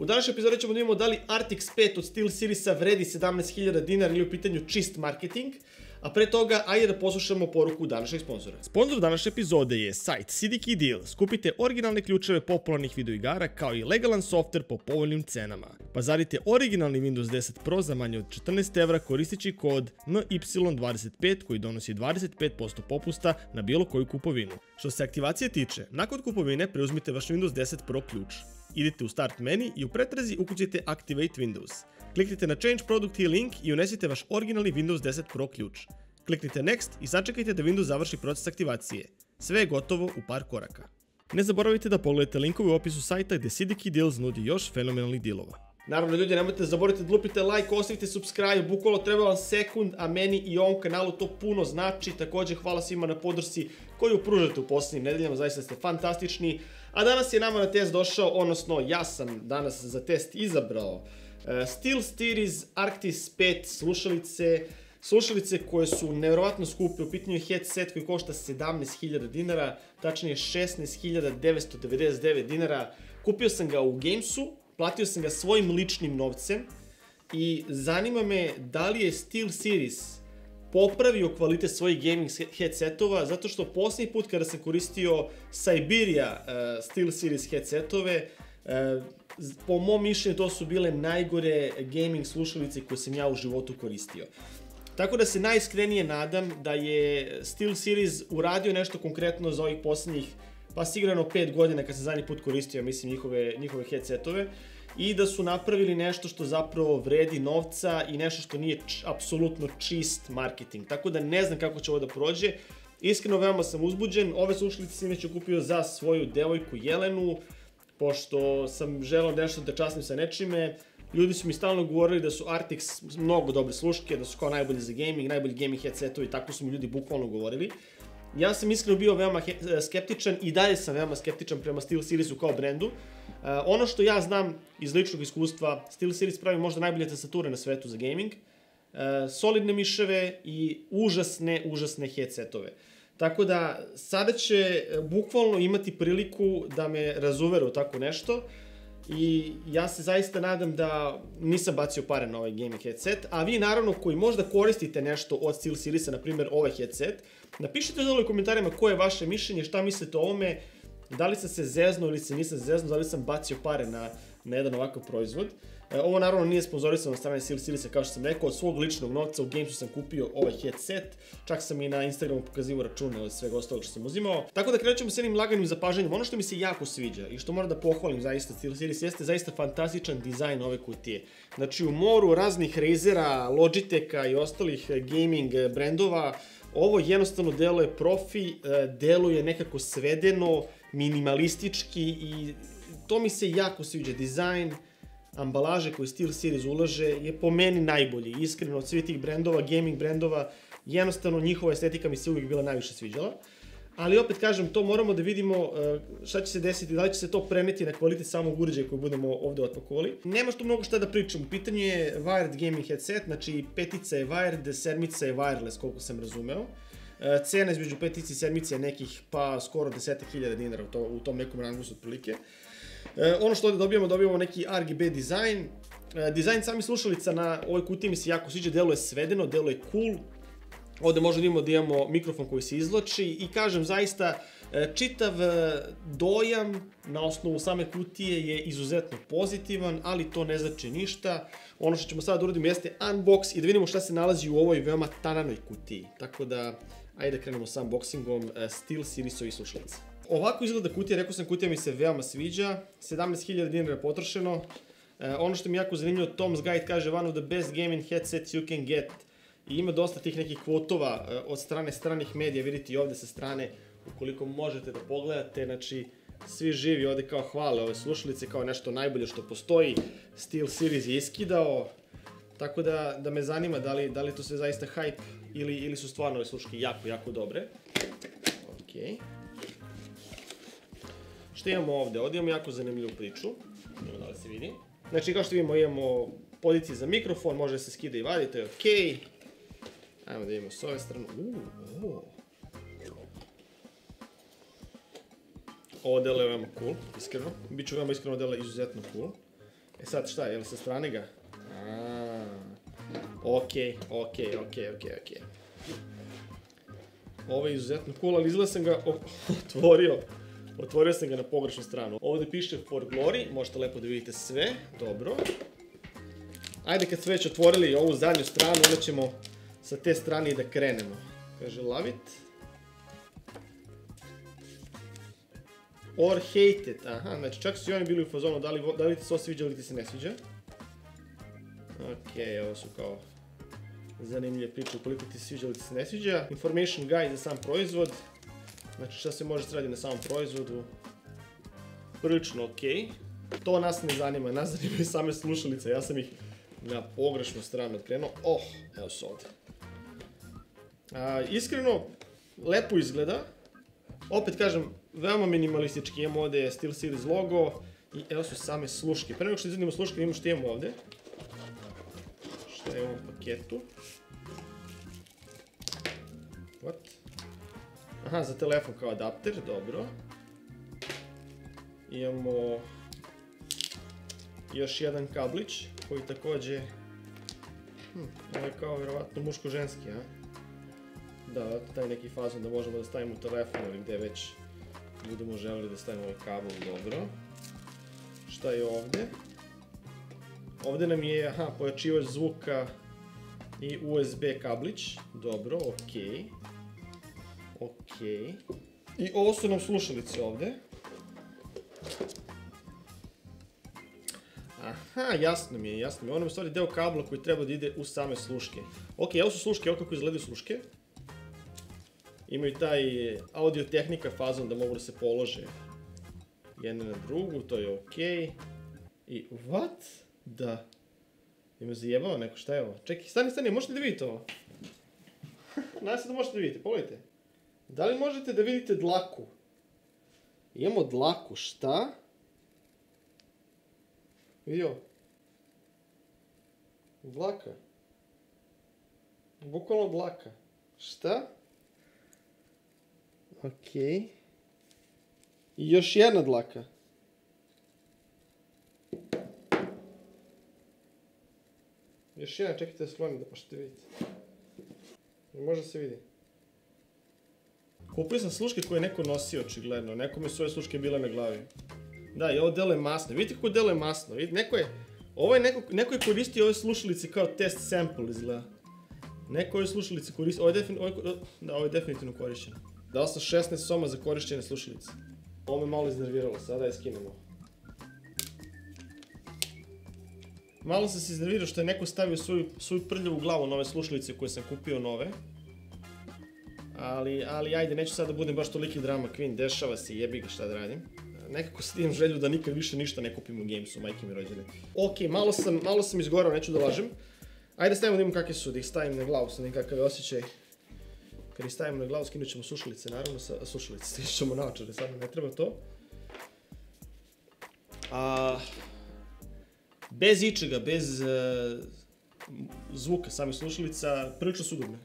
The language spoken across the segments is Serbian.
U današnjoj epizodi ćemo da imamo da li Artix 5 od SteelSeriesa vredi 17.000 dinara ili u pitanju čist marketing, a pre toga ajde da poslušamo poruku današnjeg sponzora. Sponzor današnje epizode je sajt CDK Deal. Skupite originalne ključeve popularnih videoigara kao i legalan software po povoljnim cenama. Pazarite originalni Windows 10 Pro za manje od 14 evra koristeći kod NY25 koji donosi 25% popusta na bilo koju kupovinu. Što se aktivacije tiče, nakon kupovine preuzmite vaš Windows 10 Pro ključ. Idite u Start menu i u pretrazi ukucajte Activate Windows. Kliknite na Change Product Key link i unesite vaš originalni Windows 10 Pro ključ. Kliknite Next i sačekajte da Windows završi proces aktivacije. Sve je gotovo u par koraka. Ne zaboravite da pogledate linkove u opisu sajta gde CDK Deals nudi još fenomenalnih dealova. Naravno, ljudi, nemojte da zaboravite da lupite like, ostavite subscribe, bukvalo treba vam sekund, a meni i ovom kanalu to puno znači. Takođe, hvala svima na podršci koju pružate u poslednjim nedeljama, zaista ste fantastični. A danas je nama na test došao, odnosno ja sam danas za test izabrao uh, Steel Series Arctis 5 slušalice, slušalice koje su nevjerovatno skupe, u pitanju je headset koji košta 17.000 dinara, tačnije 16.999 dinara. Kupio sam ga u Gamesu, platio sam ga svojim ličnim novcem i zanima me da li je SteelSeries popravio kvalitet svojih gaming headsetova, zato što poslednji put kada sam koristio Siberia uh, SteelSeries headsetove, uh, po mom mišljenju to su bile najgore gaming slušalice koje sam ja u životu koristio. Tako da se najiskrenije nadam da je SteelSeries uradio nešto konkretno za ovih poslednjih pa sigurno 5 godina kad sam zadnji put koristio, mislim, njihove, njihove headsetove i da su napravili nešto što zapravo vredi novca i nešto što nije apsolutno čist marketing. Tako da ne znam kako će ovo da prođe. Iskreno veoma sam uzbuđen. Ove slušalice sam već kupio za svoju devojku Jelenu, pošto sam želao nešto da časnim sa nečime. Ljudi su mi stalno govorili da su Artix mnogo dobre sluške, da su kao najbolji za gaming, najbolji gaming headsetovi, tako su mi ljudi bukvalno govorili. Ja sam iskreno bio veoma skeptičan i dalje sam veoma skeptičan prema SteelSeriesu kao brendu. Uh, ono što ja znam iz ličnog iskustva, SteelSeries pravi možda najbolje tastature na svetu za gaming, uh, solidne miševe i užasne, užasne headsetove. Tako da sada će bukvalno imati priliku da me razuvere u tako nešto i ja se zaista nadam da nisam bacio pare na ovaj gaming headset, a vi naravno koji možda koristite nešto od SteelSeriesa, na primjer ovaj headset, napišite dole u komentarima koje je vaše mišljenje, šta mislite o ovome, da li sam se zeznuo ili se nisam zeznuo, da li sam bacio pare na, na jedan ovakav proizvod. E, ovo naravno nije sponzorisano od strane Sil Silisa, kao što sam rekao, od svog ličnog novca u Gamesu sam kupio ovaj headset, čak sam i na Instagramu pokazivo račune od svega ostalog što sam uzimao. Tako da krenut ćemo s jednim laganim zapažanjem. Ono što mi se jako sviđa i što moram da pohvalim zaista Sil Silis jeste zaista fantastičan dizajn ove kutije. Znači u moru raznih Razera, Logitecha i ostalih gaming brendova, ovo jednostavno deluje profi, e, deluje nekako svedeno, minimalistički i to mi se jako sviđa. Dizajn, ambalaže koje Steel Series ulaže je po meni najbolji. Iskreno, od svih tih brendova, gaming brendova, jednostavno njihova estetika mi se uvijek bila najviše sviđala. Ali opet kažem, to moramo da vidimo uh, šta će se desiti, da li će se to preneti na kvalitet samog uređaja koji budemo ovde otpakovali. Nema što mnogo šta da pričam, u pitanju je wired gaming headset, znači petica je wired, sedmica je wireless, koliko sam razumeo. Uh, cena između petice i sedmice je nekih pa skoro 10.000 dinara u, to, u tom nekom rangu su otprilike. E, ono što ovde dobijamo, dobijamo neki RGB dizajn. E, dizajn sami slušalica na ovoj kutiji mi se jako sviđa, deluje svedeno, deluje cool. Ovde možda imamo da imamo mikrofon koji se izloči i kažem zaista e, čitav e, dojam na osnovu same kutije je izuzetno pozitivan, ali to ne znači ništa. Ono što ćemo sada da uradimo jeste unbox i da vidimo šta se nalazi u ovoj veoma tananoj kutiji. Tako da, ajde da krenemo sa unboxingom Steel Seriesovi slušalica. Ovako izgleda kutija, rekao sam kutija mi se veoma sviđa, 17.000 dinara potrošeno. E, ono što mi je jako zanimljivo, Tom's Guide kaže one of the best gaming headsets you can get. I ima dosta tih nekih kvotova e, od strane stranih medija, vidite i ovde sa strane, ukoliko možete da pogledate, znači svi živi ovde kao hvale ove slušalice kao nešto najbolje što postoji. Steel Series je iskidao, tako da, da me zanima da li, da li to sve zaista hype ili, ili su stvarno ove sluške jako, jako dobre. Okej. Okay. Šta imamo ovde? Ovde imamo jako zanimljivu priču. Imamo da li se vidi. Znači, kao što vidimo, imamo pozicije za mikrofon, može da se skida i vadi, to je okej. Okay. Ajmo da vidimo s ove strane. Uuu, o. Ovo delo je veoma cool, iskreno. Biću veoma iskreno delo izuzetno cool. E sad šta, je li sa strane ga? A, okej, okej, okej, okej, okej. Ovo je izuzetno cool, ali izgleda sam ga otvorio. Otvorio sam ga na pogrešnu stranu. Ovde piše For Glory, možete lepo da vidite sve, dobro. Ajde kad smo već otvorili ovu zadnju stranu, onda ćemo sa te strane i da krenemo. Kaže love it. Or hate it, aha, znači čak su i oni bili u fazonu da li, da li ti se ovo sviđa ili ti se ne sviđa. Okej, ovo su kao zanimljive priče ukoliko ti se sviđa ili ti se ne sviđa. Information guide za sam proizvod. Znači šta se može raditi na samom proizvodu. Prilično okej. To nas ne zanima, nas zanimaju same slušalice. Ja sam ih na pogrešnu stranu okrenuo. Oh, evo su ovde. A, iskreno, lepo izgleda. Opet kažem, veoma minimalistički. Imamo ovde SteelSeries logo i evo su same sluške. Pre nego što izvedemo sluške, vidimo što imamo ovde. Šta je u ovom paketu? What? Aha, za telefon kao adapter, dobro. Imamo još jedan kablić koji takođe hm, ovo je kao vjerovatno muško-ženski, a? Da, taj neki fazon da možemo da stavimo telefon ili gde već budemo želeli da stavimo ovaj kabel, dobro. Šta je ovde? Ovde nam je, aha, pojačivač zvuka i USB kablić, dobro, okej. Okej. I ovo su nam slušalice ovde. Aha, jasno mi je, jasno mi je. Ovo nam je u stvari deo kabla koji treba da ide u same sluške. Ok, evo su sluške, evo kako izgledaju sluške. Imaju taj audio tehnika fazon da mogu da se polože jedna na drugu, to je okej. I, what? Da. Ima zajebao neko, šta je ovo? Čekaj, stani, stani, možete da vidite ovo? Nadam se da možete da vidite, pogledajte. Da li možete da vidite dlaku? Imamo dlaku, šta? Vidi ovo. Dlaka. Bukvalno dlaka. Šta? Okej. I još jedna dlaka. Još jedna, čekajte da sklonim da vidjeti. Ne može da se vidi. Kupio sam sluške koje je neko nosio, očigledno. Nekome su ove sluške bile na glavi. Da, i ovo deluje masno. Vidite kako deluje masno. Vidite, neko je... Ovo je neko, neko je koristio ove slušalice kao test sample, izgleda. Neko ove slušalice koristi... Ovo je, defin, je, da, ovo je definitivno korišćeno. Dao sam 16 soma za korišćene slušalice. Ovo me malo iznerviralo, sada je skinemo. Malo sam se iznervirao što je neko stavio svoju, svoju prljavu glavu na ove slušalice koje sam kupio nove. Ali, ali ajde, neću sad da budem baš toliki drama queen, dešava se, jebi ga šta da radim. Nekako sad imam želju da nikad više ništa ne kupim u Gamesu, majke mi rođene. Ok, malo sam, malo sam izgorao, neću da lažem. Ajde stavimo da imam kakve su, da ih stavim na glavu, sam nekakav je osjećaj. Kad ih stavimo na glavu, skinut ćemo slušalice, naravno, sa, slušalice, skinut ćemo naočare, sad ne treba to. A, bez ičega, bez uh, zvuka samih slušalica, prilično su udobne.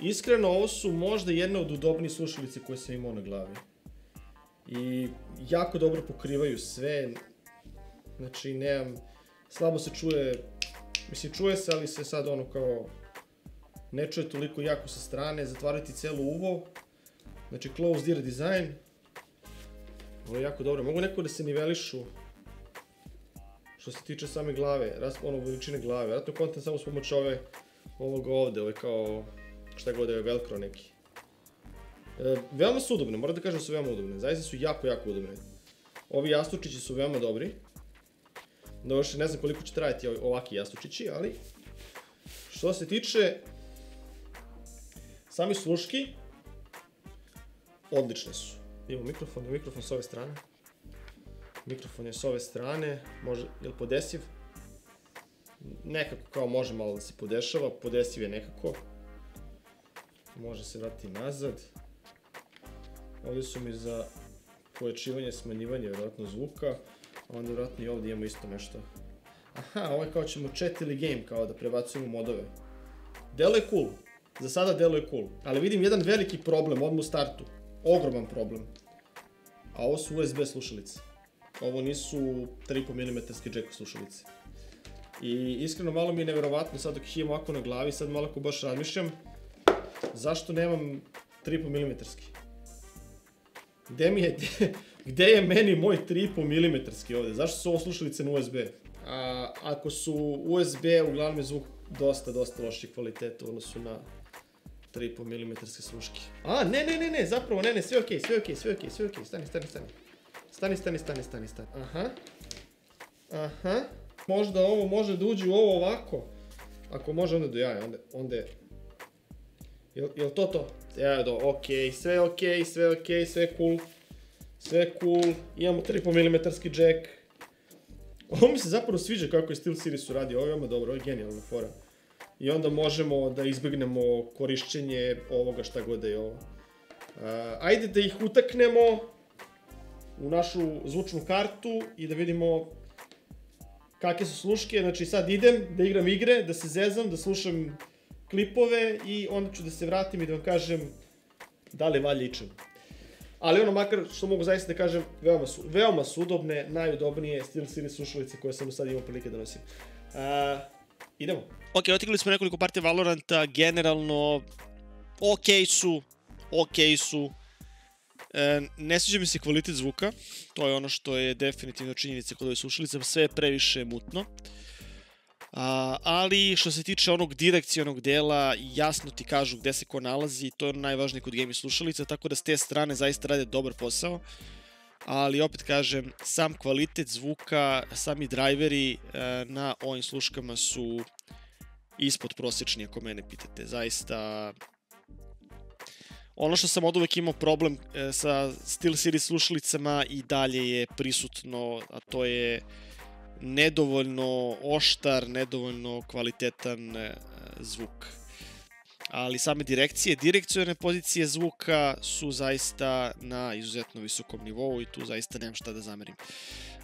Iskreno, ovo su možda jedna od udobnijih slušalice koje sam imao na glavi. I jako dobro pokrivaju sve. Znači, nemam... Slabo se čuje... Mislim, čuje se, ali se sad ono kao... Ne čuje toliko jako sa strane, zatvarati celo uvo. Znači, closed ear design. Ovo je jako dobro. Mogu neko da se nivelišu što se tiče same glave, ras, ono veličine glave. Vjerojatno kontent samo s pomoć ove, ovog ovde, ovo je kao šta god je velcro neki. E, veoma su udobne, moram da kažem da su veoma udobne. Zaista su jako, jako udobne. Ovi jastučići su veoma dobri. Doduše, ne znam koliko će trajati ovaki jastučići, ali... Što se tiče... Sami sluški... Odlične su. Imamo mikrofon, mikrofon s ove strane. Mikrofon je s ove strane, može, je li podesiv? Nekako kao može malo da se podešava, podesiv je nekako. Može se vratiti nazad. Ovdje su mi za pojačivanje, smanjivanje, vjerojatno zvuka. A onda vjerojatno i ovdje imamo isto nešto. Aha, ovo je kao ćemo chat ili game, kao da prebacujemo modove. Delo je cool. Za sada delo je cool. Ali vidim jedan veliki problem odmah u startu. Ogroman problem. A ovo su USB slušalice. Ovo nisu 3,5 mm jack slušalice. I iskreno malo mi je neverovatno sad dok ih imam ovako na glavi, sad malo ako baš razmišljam, zašto nemam 3,5 mm? Gde mi je, gde je meni moj 3,5 mm ovde? Zašto su ovo slušalice na USB? A, ako su USB, uglavnom je zvuk dosta, dosta loših kvaliteta u odnosu na 3,5 mm sluške. A, ne, ne, ne, ne, zapravo, ne, ne, sve okej, okay, sve okej, okay, sve okej, okay, sve okej, okay. stani, stani, stani. Stani, stani, stani, stani, stani. Aha. Aha. Možda ovo može da uđe u ovo ovako. Ako može, onda do jaja, onda, onda je... Jel, jel to to? Ja, do, okej, okay, sve okej, okay, sve okej, okay, sve cool. Sve cool. Imamo 3,5 mm jack. Ovo mi se zapravo sviđa kako je SteelSeries uradio, ovo je veoma dobro, ovo je genijalna fora. I onda možemo da izbegnemo korišćenje ovoga šta god da je ovo. Uh, ajde da ih utaknemo u našu zvučnu kartu i da vidimo kakve su sluške. Znači sad idem da igram igre, da se zezam, da slušam klipove i onda ću da se vratim i da vam kažem da li valja ičem. Ali ono makar što mogu zaista da kažem, veoma su, veoma su udobne, najudobnije SteelSeries slušalice koje sam sad imao prilike da nosim. Uh, idemo. Ok, otikli smo nekoliko partija Valoranta, generalno ok su, ok su, ne sviđa mi se kvalitet zvuka, to je ono što je definitivno činjenica kod ove slušalice, sve je previše mutno. A, ali što se tiče onog direkcionog dela, jasno ti kažu gde se ko nalazi, to je ono najvažnije kod gaming slušalica, tako da s te strane zaista rade dobar posao. Ali opet kažem, sam kvalitet zvuka, sami driveri e, na ovim sluškama su ispod prosječni ako mene pitate. Zaista Ono što sam od uvek imao problem e, sa SteelSeries slušalicama i dalje je prisutno, a to je nedovoljno oštar, nedovoljno kvalitetan e, zvuk. Ali same direkcije, direkcijone pozicije zvuka su zaista na izuzetno visokom nivou i tu zaista nemam šta da zamerim.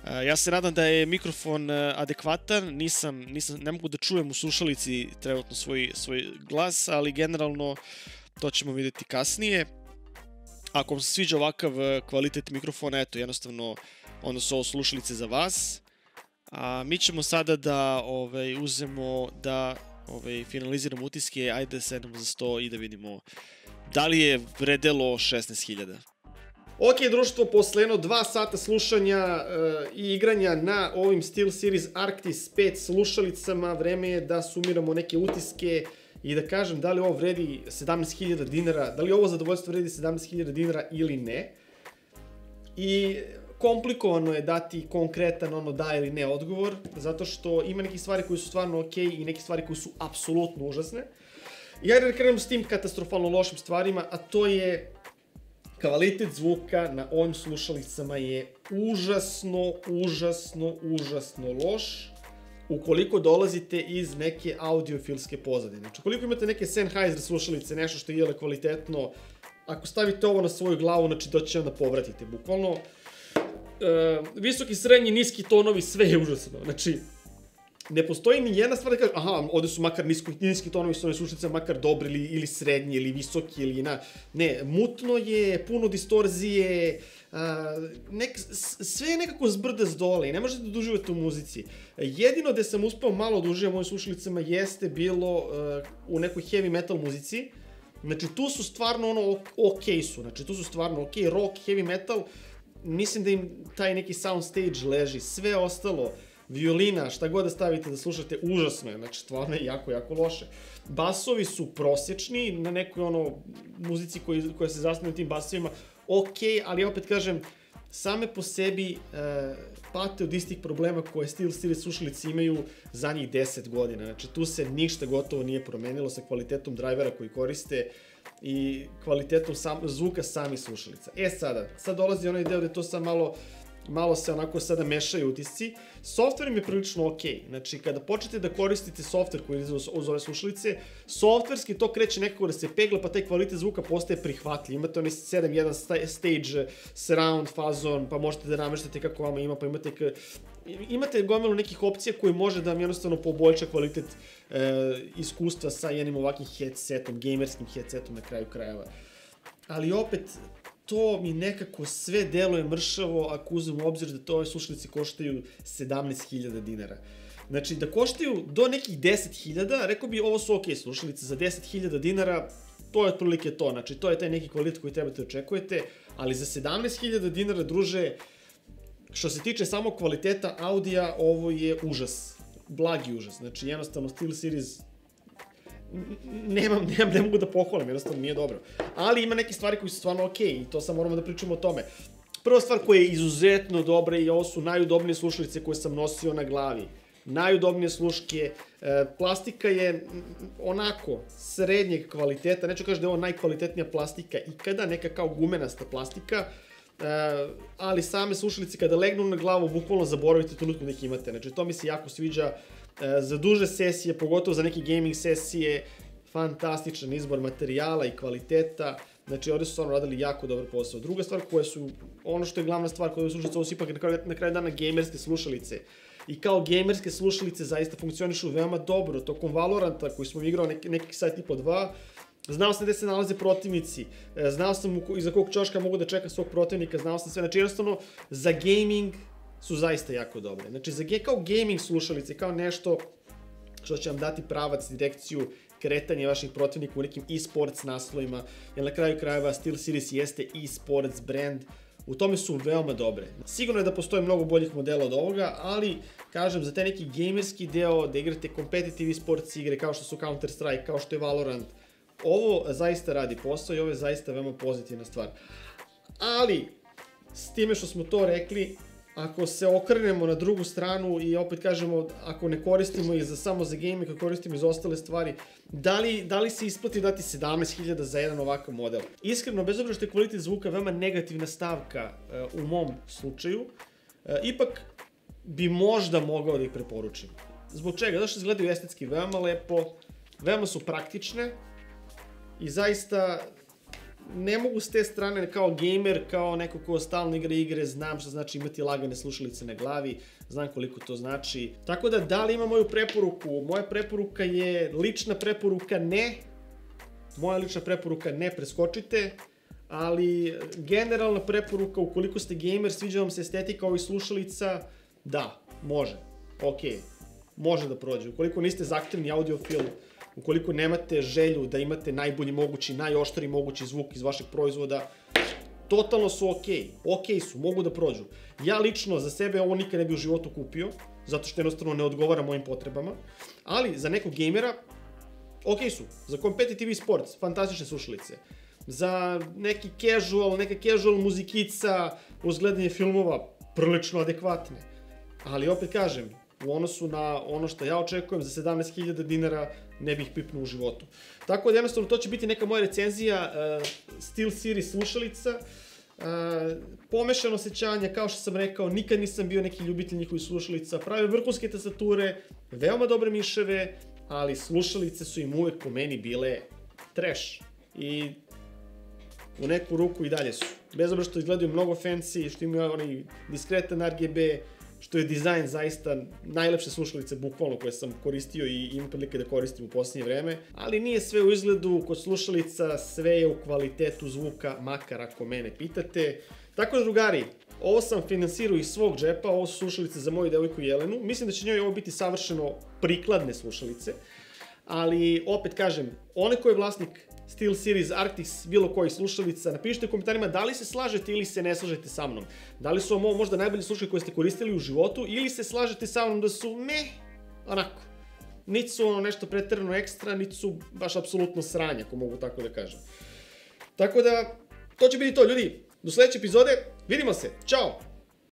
E, ja se nadam da je mikrofon adekvatan, nisam, nisam, ne mogu da čujem u slušalici trenutno svoj, svoj glas, ali generalno to ćemo videti kasnije. Ako vam se sviđa ovakav e, kvalitet mikrofona, eto, jednostavno, onda su ovo slušalice za vas. A mi ćemo sada da ovaj, uzemo, da ovaj, finaliziramo utiske, ajde da sednemo za sto i da vidimo da li je vredelo 16.000. Ok, društvo, posle jedno dva sata slušanja e, i igranja na ovim SteelSeries Arctis 5 slušalicama, vreme je da sumiramo neke utiske, i da kažem da li ovo vredi 17.000 dinara, da li ovo zadovoljstvo vredi 17.000 dinara ili ne. I komplikovano je dati konkretan ono da ili ne odgovor, zato što ima neke stvari koje su stvarno ok i neke stvari koje su apsolutno užasne. I ajde da krenem s tim katastrofalno lošim stvarima, a to je kvalitet zvuka na ovim slušalicama je užasno, užasno, užasno loš ukoliko dolazite iz neke audiofilske pozadine. Znači, ukoliko imate neke Sennheiser slušalice, nešto što je kvalitetno, ako stavite ovo na svoju glavu, znači to će onda povratite, bukvalno. E, visoki, srednji, niski tonovi, sve je užasno. Znači, ne postoji ni jedna stvar da kaže, aha, ovde su makar niski, niski tonovi su ove slušalice makar dobri ili, ili srednji ili visoki ili na... Ne, mutno je, puno distorzije, a, nek, sve je nekako zbrda s dole i ne možete da uživate u muzici. Jedino gde sam uspeo malo da uživam u ovim slušalicama jeste bilo uh, u nekoj heavy metal muzici. Znači, tu su stvarno ono ok su, znači tu su stvarno ok, rock, heavy metal, mislim da im taj neki sound stage leži, sve ostalo, violina, šta god da stavite da slušate, užasno je, znači stvarno je jako, jako loše. Basovi su prosječni na nekoj ono muzici koji, koja se zasnuje tim basovima, ok, ali opet kažem, same po sebi e, pate od istih problema koje Steel Steel slušalice imaju za njih 10 godina. Znači, tu se ništa gotovo nije promenilo sa kvalitetom drajvera koji koriste i kvalitetom sam, zvuka sami slušalica. E sada, sad dolazi onaj deo gde to sam malo malo se onako sada mešaju utisci. Software im je prilično ok. Znači, kada počnete da koristite software koji ide uz ove slušalice, softverski to kreće nekako da se pegla, pa taj kvalitet zvuka postaje prihvatljiv. Imate onaj 7.1 stage, surround, fazon, pa možete da nameštate kako vama ima, pa imate imate gomilu nekih opcija koji može da vam jednostavno poboljša kvalitet e, iskustva sa jednim ovakvim headsetom, gamerskim headsetom na kraju krajeva. Ali opet, to mi nekako sve deluje mršavo ako uzem u obzir da to ove slušalice koštaju 17.000 dinara. Znači, da koštaju do nekih 10.000, rekao bi ovo su ok slušalice, za 10.000 dinara to je otprilike to, znači to je taj neki kvalitet koji trebate da očekujete, ali za 17.000 dinara, druže, što se tiče samo kvaliteta audija, ovo je užas, blagi užas, znači jednostavno SteelSeries nemam, nemam, ne mogu da pohvalim, jednostavno nije dobro. Ali ima neke stvari koji su stvarno okej okay, i to sam moramo da pričamo o tome. Prva stvar koja je izuzetno dobra i ovo su najudobnije slušalice koje sam nosio na glavi. Najudobnije sluške, e, plastika je onako srednjeg kvaliteta, neću kažem da je ovo najkvalitetnija plastika ikada, neka kao gumenasta plastika, Uh, ali same slušalice kada legnu na glavu, bukvalno zaboravite trenutku da ih imate. Znači, to mi se jako sviđa. E, za duže sesije, pogotovo za neke gaming sesije, fantastičan izbor materijala i kvaliteta. Znači, ovde su stvarno radili jako dobar posao. Druga stvar koja su, ono što je glavna stvar koja je slušalice, ovo su ipak na kraju, na kraju dana gamerske slušalice. I kao gamerske slušalice zaista funkcionišu veoma dobro. Tokom Valoranta, koji smo igrao nek, nekih sat i po dva, Znao sam gde se nalaze protivnici, e, znao sam iza kog čoška mogu da čekam svog protivnika, znao sam sve. Znači, jednostavno, za gaming su zaista jako dobre. Znači, za, kao gaming slušalice, kao nešto što će vam dati pravac, direkciju, kretanje vaših protivnika u nekim e-sports naslovima, jer na kraju krajeva SteelSeries jeste e-sports brand, u tome su veoma dobre. Sigurno je da postoje mnogo boljih modela od ovoga, ali, kažem, za taj neki gamerski deo, da igrate competitive sports igre kao što su Counter-Strike, kao što je Valorant, ovo zaista radi posao i ovo je zaista veoma pozitivna stvar. Ali, s time što smo to rekli, ako se okrenemo na drugu stranu i opet kažemo, ako ne koristimo ih za, samo za game, ako koristimo i za ostale stvari, da li, da li se isplati dati 17.000 za jedan ovakav model? Iskreno, bez obzira što je kvalitet zvuka veoma negativna stavka uh, u mom slučaju, uh, ipak bi možda mogao da ih preporučim. Zbog čega? Zato što izgledaju estetski veoma lepo, veoma su praktične i zaista ne mogu s te strane kao gamer, kao neko ko stalno igra igre, znam što znači imati lagane slušalice na glavi, znam koliko to znači. Tako da, da li ima moju preporuku? Moja preporuka je lična preporuka ne. Moja lična preporuka ne preskočite, ali generalna preporuka ukoliko ste gamer, sviđa vam se estetika ovih slušalica, da, može, ok, može da prođe. Ukoliko niste zahtevni audiofil, ukoliko nemate želju da imate najbolji mogući, najoštri mogući zvuk iz vašeg proizvoda, totalno su. Okej okay su, mogu da prođu. Ja lično za sebe ovo nikad ne bi u životu kupio, zato što jednostavno ne odgovara mojim potrebama, ali za nekog okej okay su. Za competitive sports, fantastične slušalice. Za neki casual, neka casual muzikica, uzgledanje filmova, prilično adekvatne. Ali opet kažem, u odnosu na ono što ja očekujem za 17.000 dinara ne bih pipnuo u životu. Tako da jednostavno to će biti neka moja recenzija uh, Steel Series slušalica. Uh, pomešano sećanje, kao što sam rekao, nikad nisam bio neki ljubitelj njihovih slušalica, prave vrhunske tastature, veoma dobre miševe, ali slušalice su im uvek po meni bile trash. I u neku ruku i dalje su. Bez obra što izgledaju mnogo fancy, što imaju onaj diskretan RGB, što je dizajn zaista najlepše slušalice bukvalno koje sam koristio i imam prilike da koristim u posljednje vreme, ali nije sve u izgledu kod slušalica, sve je u kvalitetu zvuka, makar ako mene pitate. Tako da drugari, ovo sam finansirao iz svog džepa, ovo su slušalice za moju devojku Jelenu, mislim da će njoj ovo biti savršeno prikladne slušalice, ali opet kažem, onaj ko je vlasnik Steel Series Arctis, bilo koji slušalica, napišite u komentarima da li se slažete ili se ne slažete sa mnom. Da li su vam ovo možda najbolji slušalice koje ste koristili u životu ili se slažete sa mnom da su me, onako, niti su ono nešto pretrano ekstra, niti su baš apsolutno sranja, ako mogu tako da kažem. Tako da, to će biti to, ljudi. Do sledeće epizode, vidimo se, čao!